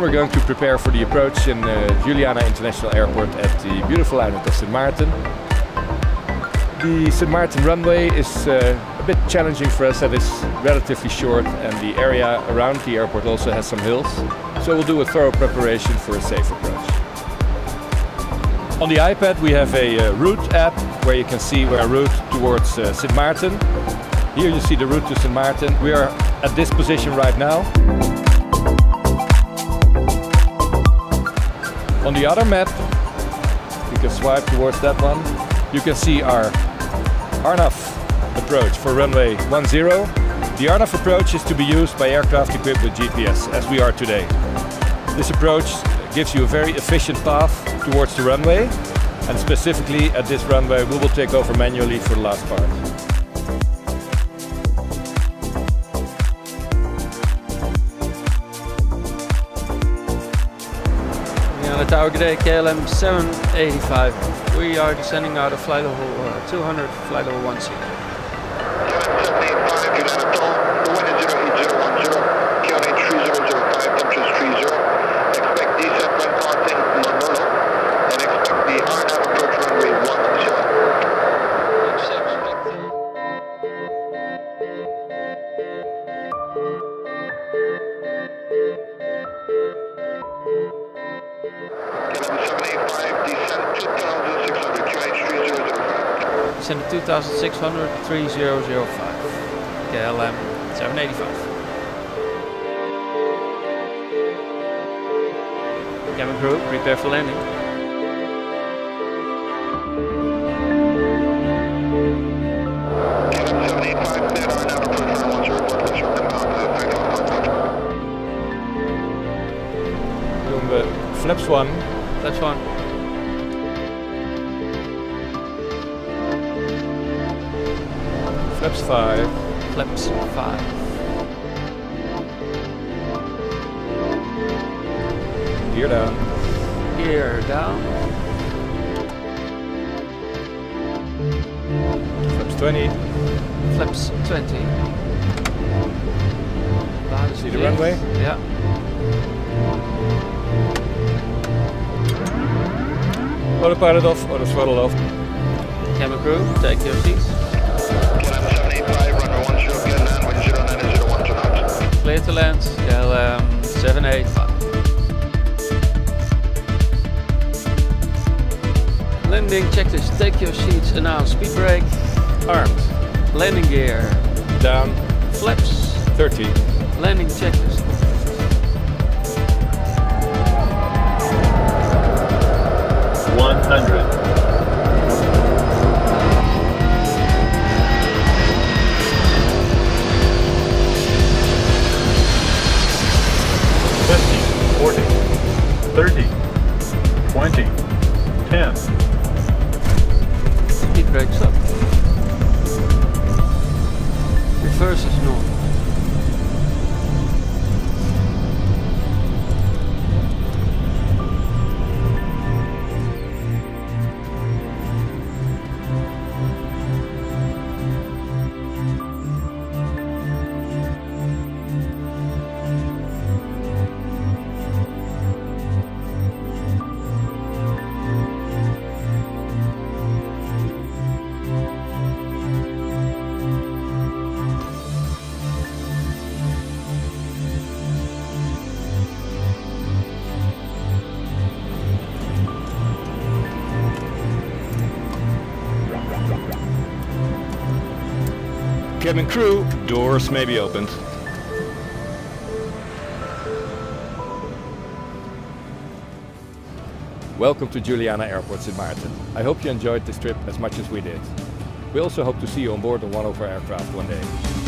we're going to prepare for the approach in uh, Juliana International Airport at the beautiful island of St. Maarten. The St. Maarten runway is uh, a bit challenging for us that it's relatively short and the area around the airport also has some hills. So we'll do a thorough preparation for a safe approach. On the iPad we have a uh, route app where you can see our route towards uh, St. Maarten. Here you see the route to St. Maarten. We are at this position right now. On the other map, you can swipe towards that one. You can see our RNAV approach for runway 10. The RNAV approach is to be used by aircraft equipped with GPS, as we are today. This approach gives you a very efficient path towards the runway, and specifically at this runway we will take over manually for the last part. Tower KLM 785. We are descending out of flight level uh, 200, flight level 10. KLM 785, Juliana Toll, the wind is 08010, KLM 3005, Descend to 2600, 3005. KLM 785. Cabin crew, prepare for landing. 1. Flaps 1. Flaps 5. Flaps 5. Gear down. Gear down. Flaps 20. Flaps 20. Baan is See the runway? Ja. Autopilot off, auto throttle off. Camera crew, take your seats. KLM 785, runway 10, clear land, wind 09 to knots. Clear to land, KLM um, 785. Landing checklist, take your seats, announce speed brake, armed. Landing gear, Down. flaps, 30. landing checklist. One hundred. Fifty, forty, thirty, twenty, ten. Speed brake stop. Reverse is normal. Cabin crew, doors may be opened. Welcome to Juliana Airport St. Maarten. I hope you enjoyed this trip as much as we did. We also hope to see you on board on one of our aircraft one day.